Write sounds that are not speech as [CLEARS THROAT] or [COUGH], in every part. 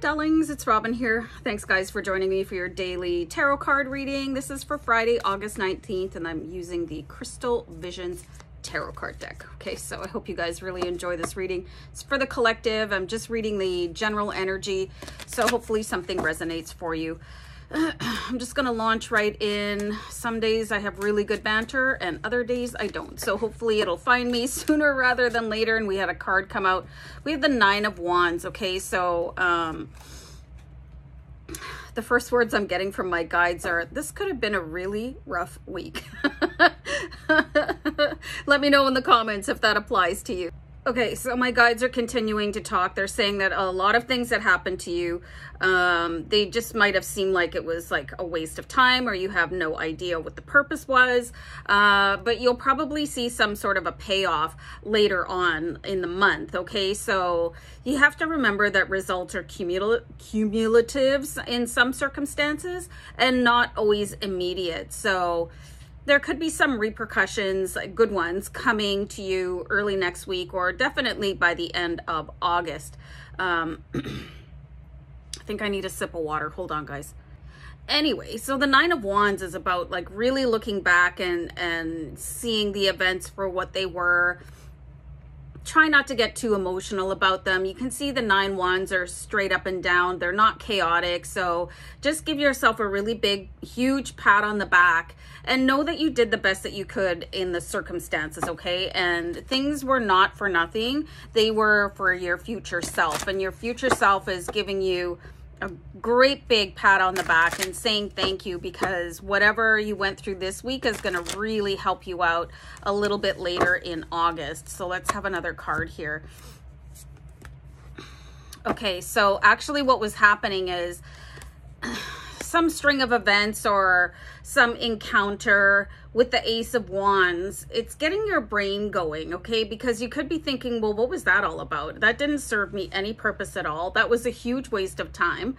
darlings, it's Robin here. Thanks guys for joining me for your daily tarot card reading. This is for Friday, August 19th, and I'm using the Crystal Visions tarot card deck. Okay, so I hope you guys really enjoy this reading. It's for the collective. I'm just reading the general energy, so hopefully something resonates for you. [CLEARS THROAT] I'm just going to launch right in. Some days I have really good banter and other days I don't. So hopefully it'll find me [LAUGHS] sooner rather than later. And we had a card come out. We have the Nine of Wands. Okay, so um, the first words I'm getting from my guides are, this could have been a really rough week. [LAUGHS] Let me know in the comments if that applies to you. Okay, so my guides are continuing to talk. They're saying that a lot of things that happened to you, um, they just might have seemed like it was like a waste of time or you have no idea what the purpose was. Uh, but you'll probably see some sort of a payoff later on in the month, okay? So you have to remember that results are cumul cumulatives in some circumstances and not always immediate. So there could be some repercussions, good ones, coming to you early next week or definitely by the end of August. Um, [CLEARS THROAT] I think I need a sip of water. Hold on, guys. Anyway, so the Nine of Wands is about like really looking back and, and seeing the events for what they were try not to get too emotional about them. You can see the nine wands are straight up and down. They're not chaotic. So just give yourself a really big, huge pat on the back and know that you did the best that you could in the circumstances, okay? And things were not for nothing. They were for your future self. And your future self is giving you a great big pat on the back and saying thank you because whatever you went through this week is going to really help you out a little bit later in August. So let's have another card here. Okay, so actually what was happening is some string of events or some encounter with the Ace of Wands, it's getting your brain going, okay? Because you could be thinking, well, what was that all about? That didn't serve me any purpose at all. That was a huge waste of time.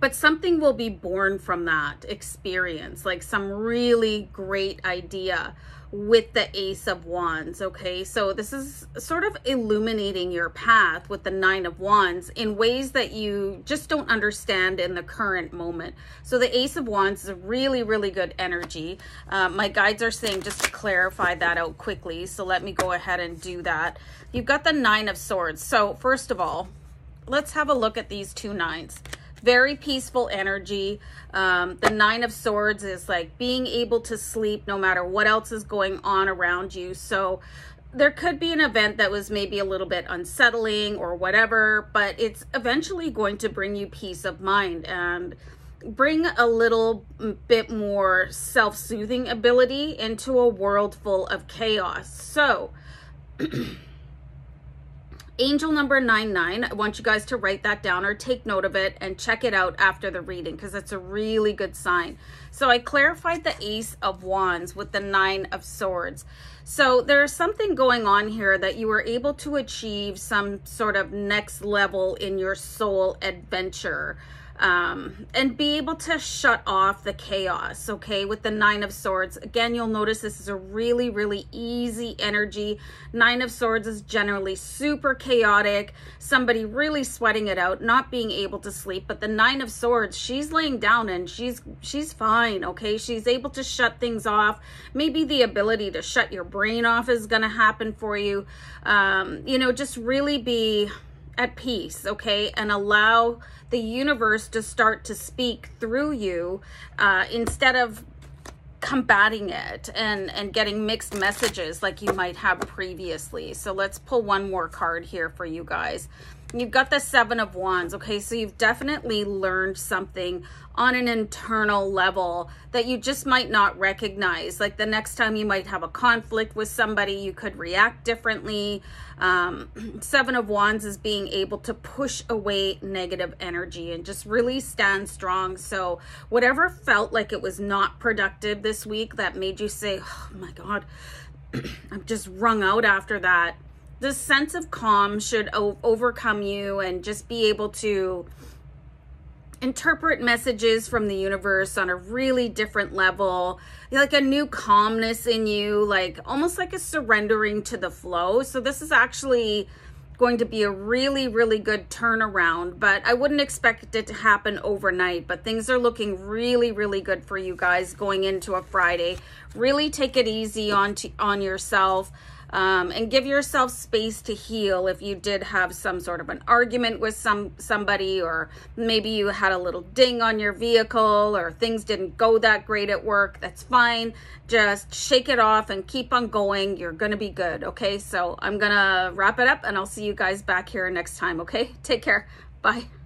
But something will be born from that experience, like some really great idea with the Ace of Wands, okay? So this is sort of illuminating your path with the Nine of Wands in ways that you just don't understand in the current moment. So the Ace of Wands is a really, really good energy. Uh, my guides are saying just to clarify that out quickly. So let me go ahead and do that. You've got the Nine of Swords. So first of all, let's have a look at these two nines very peaceful energy. Um, the Nine of Swords is like being able to sleep no matter what else is going on around you. So there could be an event that was maybe a little bit unsettling or whatever, but it's eventually going to bring you peace of mind and bring a little bit more self-soothing ability into a world full of chaos. So [CLEARS THROAT] angel number 99 i want you guys to write that down or take note of it and check it out after the reading because it's a really good sign. So i clarified the ace of wands with the nine of swords. So there's something going on here that you were able to achieve some sort of next level in your soul adventure um, and be able to shut off the chaos, okay, with the Nine of Swords. Again, you'll notice this is a really, really easy energy. Nine of Swords is generally super chaotic, somebody really sweating it out, not being able to sleep, but the Nine of Swords, she's laying down and she's she's fine, okay? She's able to shut things off. Maybe the ability to shut your brain off is going to happen for you. Um, you know, just really be at peace, okay? And allow the universe to start to speak through you uh, instead of combating it and and getting mixed messages like you might have previously so let's pull one more card here for you guys You've got the Seven of Wands, okay? So you've definitely learned something on an internal level that you just might not recognize. Like the next time you might have a conflict with somebody, you could react differently. Um, [CLEARS THROAT] Seven of Wands is being able to push away negative energy and just really stand strong. So whatever felt like it was not productive this week that made you say, oh my God, [CLEARS THROAT] I'm just wrung out after that the sense of calm should overcome you and just be able to interpret messages from the universe on a really different level like a new calmness in you like almost like a surrendering to the flow so this is actually going to be a really, really good turnaround, but I wouldn't expect it to happen overnight. But things are looking really, really good for you guys going into a Friday. Really take it easy on, on yourself um, and give yourself space to heal if you did have some sort of an argument with some somebody or maybe you had a little ding on your vehicle or things didn't go that great at work that's fine. Just shake it off and keep on going. You're gonna be good okay? So i'm gonna wrap it up and i'll see you guys back here next time okay? Take care. Bye